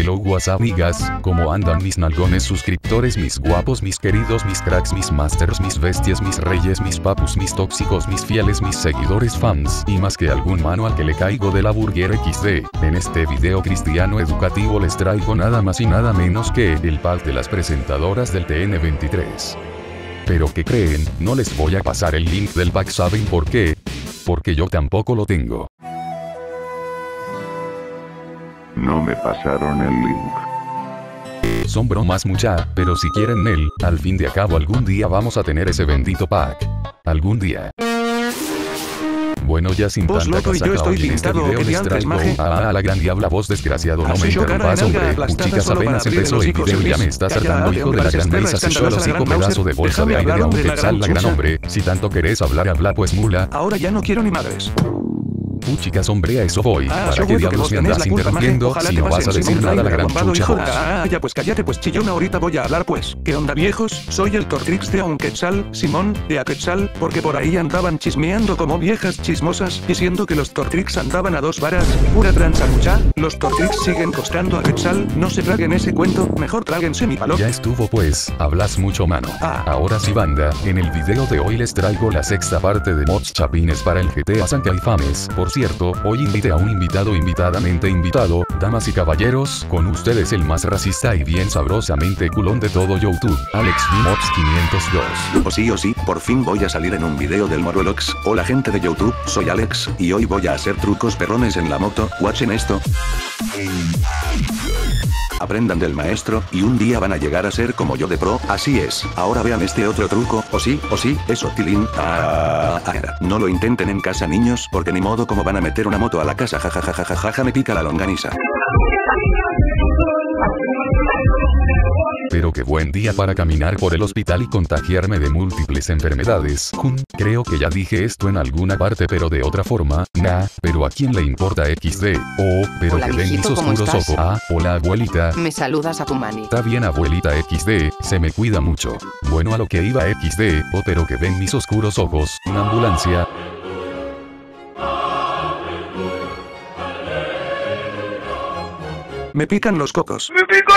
Hello WhatsApp amigas, ¿cómo andan mis nalgones suscriptores, mis guapos, mis queridos, mis cracks, mis masters, mis bestias, mis reyes, mis papus, mis tóxicos, mis fieles, mis seguidores fans, y más que algún mano al que le caigo de la burguera XD? En este video cristiano educativo les traigo nada más y nada menos que el pack de las presentadoras del TN23. Pero ¿qué creen? No les voy a pasar el link del pack, ¿saben por qué? Porque yo tampoco lo tengo. No me pasaron el link. Son bromas mucha, pero si quieren él, al fin de cabo algún día vamos a tener ese bendito pack. Algún día. Bueno ya sin Vos tanta loco y yo casaca estoy hoy en este video les maje. a, a la gran diabla voz desgraciado no me yo, interrumpas hombre, chicas apenas empezó el video y ya me estás tratando hijo de la gran mesa si yo hocico pedazo de bolsa de aire de la gran hombre, si tanto querés hablar habla pues mula, Ahora ya no quiero ni madres. Uh, chicas, hombre, a eso voy. Ah, ¿Para qué diablos me andas interrumpiendo Ojalá si no vas a decir nada la gran chucha Ah, ya pues cállate pues chillón ahorita voy a hablar pues. ¿Qué onda viejos? Soy el Tortrix de un Quetzal, Simón, de a Quetzal, porque por ahí andaban chismeando como viejas chismosas, diciendo que los Tortrix andaban a dos varas, pura tranza mucha, los Tortrix siguen costando a Quetzal, no se traguen ese cuento, mejor tráguense mi palo. Ya estuvo pues, hablas mucho mano. Ah. Ahora sí banda, en el video de hoy les traigo la sexta parte de mods chapines para el GTA San Caifames. Por cierto, hoy invité a un invitado invitadamente invitado, damas y caballeros, con ustedes el más racista y bien sabrosamente culón de todo YouTube, Alex V Mods 502. O sí o sí, por fin voy a salir en un video del Moruelox. Hola gente de YouTube, soy Alex, y hoy voy a hacer trucos perrones en la moto, watchen esto. Aprendan del maestro, y un día van a llegar a ser como yo de pro, así es. Ahora vean este otro truco, o sí, o sí, eso tilín. Ah, ah, ah. No lo intenten en casa niños, porque ni modo como van a meter una moto a la casa, jajajajajaja, me pica la longaniza. Pero qué buen día para caminar por el hospital y contagiarme de múltiples enfermedades. Jun, creo que ya dije esto en alguna parte pero de otra forma, nah, pero a quién le importa XD. Oh, pero Hola, que ven mis mijito, ¿cómo oscuros ojos. Ah, hola abuelita. Me saludas a tu mani. Está bien abuelita XD, se me cuida mucho. Bueno a lo que iba XD, oh pero que ven mis oscuros ojos, una ambulancia. Me pican los cocos.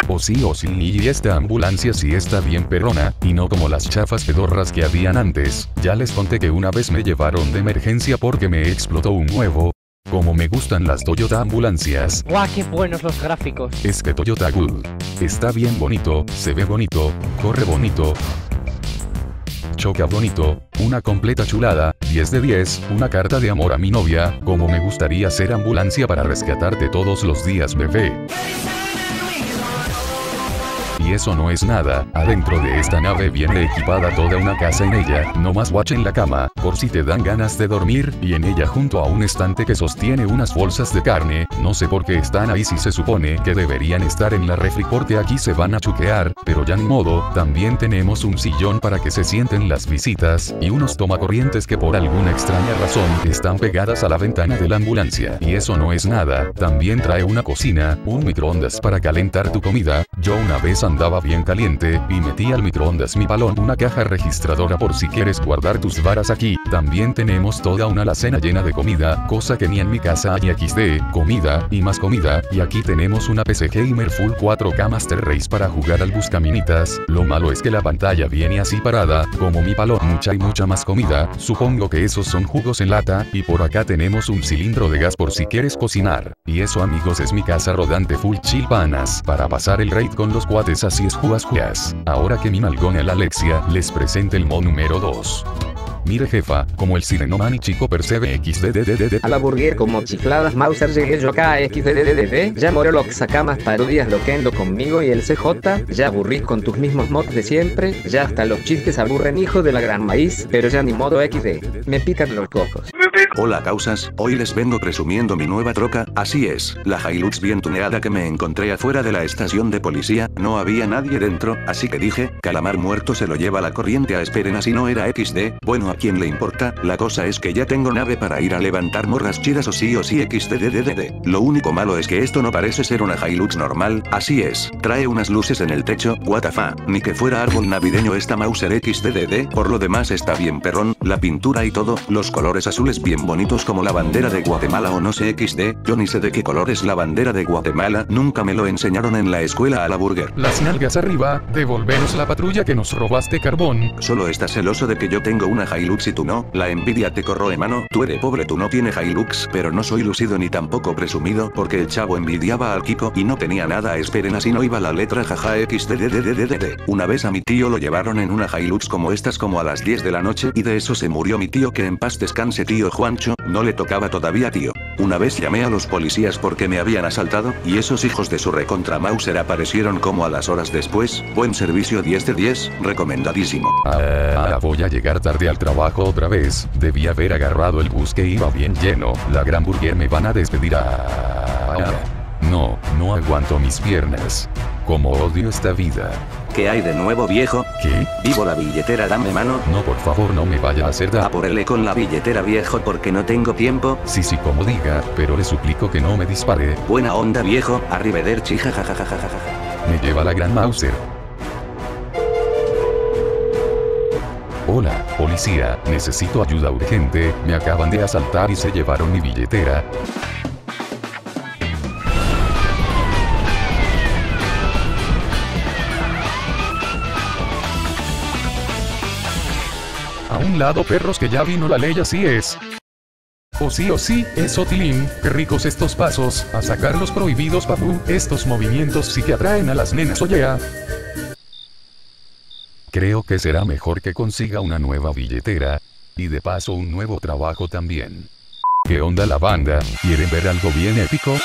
O sí o sí y esta ambulancia sí está bien perrona, y no como las chafas pedorras que habían antes. Ya les conté que una vez me llevaron de emergencia porque me explotó un huevo. Como me gustan las Toyota ambulancias, ¡Guau, qué buenos los gráficos! es que Toyota Good. Está bien bonito, se ve bonito, corre bonito. Choca bonito, una completa chulada, 10 de 10, una carta de amor a mi novia, como me gustaría ser ambulancia para rescatarte todos los días bebé. Eso no es nada, adentro de esta nave viene equipada toda una casa en ella, no más watch en la cama, por si te dan ganas de dormir, y en ella junto a un estante que sostiene unas bolsas de carne, no sé por qué están ahí si se supone que deberían estar en la refri porque aquí se van a chuquear, pero ya ni modo, también tenemos un sillón para que se sienten las visitas, y unos tomacorrientes que por alguna extraña razón están pegadas a la ventana de la ambulancia, y eso no es nada, también trae una cocina, un microondas para calentar tu comida, yo una vez andaba bien caliente, y metí al microondas mi palón una caja registradora por si quieres guardar tus varas aquí, también tenemos toda una alacena llena de comida, cosa que ni en mi casa hay XD, comida, y más comida, y aquí tenemos una PC Gamer Full 4K Master Race para jugar al buscaminitas, lo malo es que la pantalla viene así parada, como mi palón. Mucha y mucha más comida, supongo que esos son jugos en lata, y por acá tenemos un cilindro de gas por si quieres cocinar, y eso amigos es mi casa rodante full chill panas, para pasar el con los cuates así es jugas jugas, ahora que mi malgona la Alexia, les presente el mod número 2. Mire jefa, como el sirenoman y chico percebe XDDDD. A la burguer como chifladas Mauser llegué yo acá XDDDD Ya Morolox saca más parodias loquendo conmigo y el CJ Ya aburrí con tus mismos mods de siempre. Ya hasta los chistes aburren hijo de la gran maíz Pero ya ni modo XD Me pican los cocos Hola causas, hoy les vengo presumiendo mi nueva troca, así es, la Hilux bien tuneada que me encontré afuera de la estación de policía, no había nadie dentro, así que dije, calamar muerto se lo lleva la corriente a esperen así no era XD, bueno a quién le importa, la cosa es que ya tengo nave para ir a levantar morras chidas o sí o sí XDDDD, lo único malo es que esto no parece ser una Hilux normal, así es, trae unas luces en el techo, fuck, ni que fuera árbol navideño esta Mauser XDDD, por lo demás está bien perrón, la pintura y todo, los colores azules bien tan bonitos como la bandera de Guatemala o no sé XD, yo ni sé de qué color es la bandera de Guatemala, nunca me lo enseñaron en la escuela a la burger. Las nalgas arriba, devolvenos la patrulla que nos robaste carbón. Solo estás celoso de que yo tengo una Hilux y tú no, la envidia te corroe mano, tú eres pobre tú no tienes Hilux, pero no soy lucido ni tampoco presumido, porque el chavo envidiaba al Kiko y no tenía nada esperen así no iba la letra jaja xdddddd. Una vez a mi tío lo llevaron en una Hilux como estas como a las 10 de la noche y de eso se murió mi tío que en paz descanse tío No le tocaba todavía tío. Una vez llamé a los policías porque me habían asaltado, y esos hijos de su recontra Mauser aparecieron como a las horas después, buen servicio 10 de 10, recomendadísimo. Ah, voy a llegar tarde al trabajo otra vez, debí haber agarrado el bus que iba bien lleno, la gran burger me van a despedir ahora. No, no aguanto mis piernas. Como odio esta vida. ¿Qué hay de nuevo viejo? ¿Qué? Vivo la billetera dame mano. No, por favor, no me vaya a hacer da. por L con la billetera viejo porque no tengo tiempo. Sí, sí, como diga, pero le suplico que no me dispare. Buena onda viejo, arrivederci jajajajajaja. Me lleva la gran Mauser. Hola, policía, necesito ayuda urgente, me acaban de asaltar y se llevaron mi billetera. Un lado perros que ya vino la ley así es. O sí o sí, es Otilín, qué ricos estos pasos, a sacar los prohibidos papú, estos movimientos sí que atraen a las nenas oyea. Creo que será mejor que consiga una nueva billetera, y de paso un nuevo trabajo también. ¿Qué onda la banda? ¿Quieren ver algo bien épico?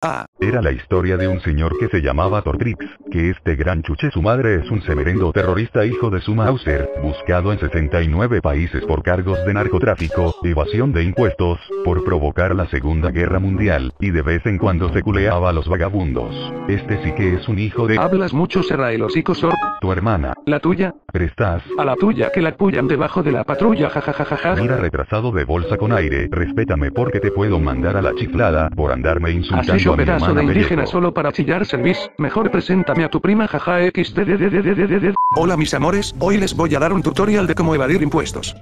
Ah, Era la historia de un señor que se llamaba Tortrix, que este gran chuche su madre es un severendo terrorista hijo de su Mauser, buscado en 69 países por cargos de narcotráfico, evasión de impuestos, por provocar la Segunda Guerra Mundial, y de vez en cuando se culeaba a los vagabundos. Este sí que es un hijo de hablas mucho será el hocico sor. tu hermana. La tuya, Prestas. a la tuya que la pullan debajo de la patrulla jajajajaja. Mira retrasado de bolsa con aire, respétame porque te puedo mandar a la chiflada por andarme insultando Así yo pedazo de indígena solo para chillar servis, mejor preséntame a tu prima jaja xdddddd. Hola mis amores, hoy les voy a dar un tutorial de cómo evadir impuestos.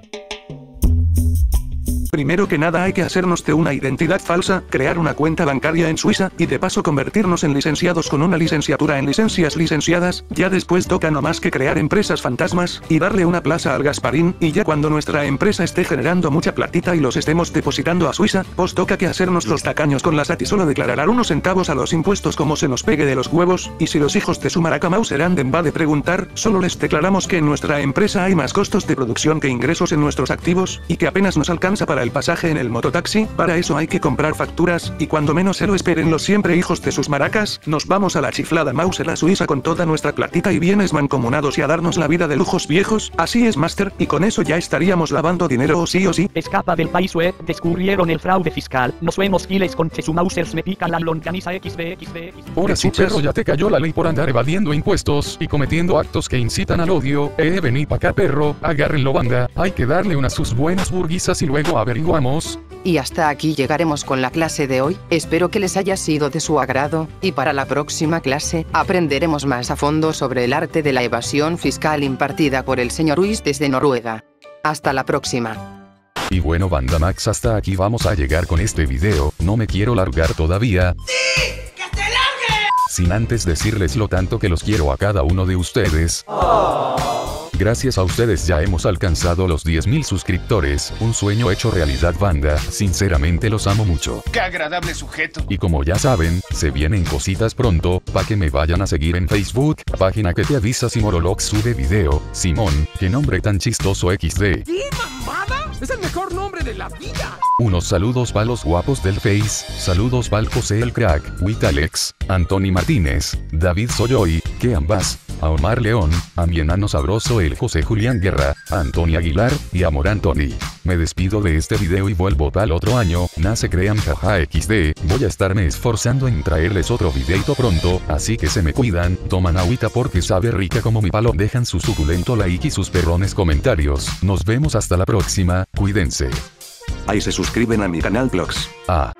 Primero que nada hay que hacernos de una identidad falsa, crear una cuenta bancaria en Suiza, y de paso convertirnos en licenciados con una licenciatura en licencias licenciadas, ya después toca no más que crear empresas fantasmas, y darle una plaza al Gasparín, y ya cuando nuestra empresa esté generando mucha platita y los estemos depositando a Suiza, pues toca que hacernos los tacaños con la SAT y solo declarar unos centavos a los impuestos como se nos pegue de los huevos, y si los hijos de su maracamau serán en va de preguntar, solo les declaramos que en nuestra empresa hay más costos de producción que ingresos en nuestros activos, y que apenas nos alcanza para el pasaje en el mototaxi, para eso hay que comprar facturas, y cuando menos se lo esperen los siempre hijos de sus maracas, nos vamos a la chiflada Mauser a Suiza con toda nuestra platita y bienes mancomunados y a darnos la vida de lujos viejos, así es Master, y con eso ya estaríamos lavando dinero o sí o sí. Escapa del país web, descubrieron el fraude fiscal. Nos vemos giles con Chesumausers me pica la longaniza XD. Ahora sí, perro, ya te cayó la ley por andar evadiendo impuestos y cometiendo actos que incitan al odio. Eh, vení pa' acá, perro, agárrenlo, banda. Hay que darle unas sus buenas burguisas y luego averiguamos. Y hasta aquí llegaremos con la clase de hoy, espero que les haya sido de su agrado, y para la próxima clase, aprenderemos más a fondo sobre el arte de la evasión fiscal impartida por el señor Ruiz desde Noruega. Hasta la próxima. Y bueno, banda Max, hasta aquí vamos a llegar con este video. No me quiero largar todavía. Sin antes decirles lo tanto que los quiero a cada uno de ustedes. Gracias a ustedes ya hemos alcanzado los 10.000 suscriptores, un sueño hecho realidad banda, sinceramente los amo mucho. ¡Qué agradable sujeto! Y como ya saben, se vienen cositas pronto, pa' que me vayan a seguir en Facebook, página que te avisa si Morolox sube video, Simón, qué nombre tan chistoso XD. ¡Es el mejor nombre de la vida! Unos saludos pa' los guapos del Face, saludos pa'l José el Crack, Witalex, Anthony Martínez, David Soyoy, que ambas, a Omar León, a mi enano sabroso el José Julián Guerra, a Antonio Aguilar, y a Mor Anthony. Me despido de este video y vuelvo para el otro año, nace crean jaja XD, voy a estarme esforzando en traerles otro videito pronto, así que se me cuidan, toman agüita porque sabe rica como mi palo, dejan su suculento like y sus perrones comentarios, nos vemos hasta la próxima, cuídense. Ahí se suscriben a mi canal Vlogs. Ah.